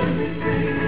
Thank you.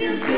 you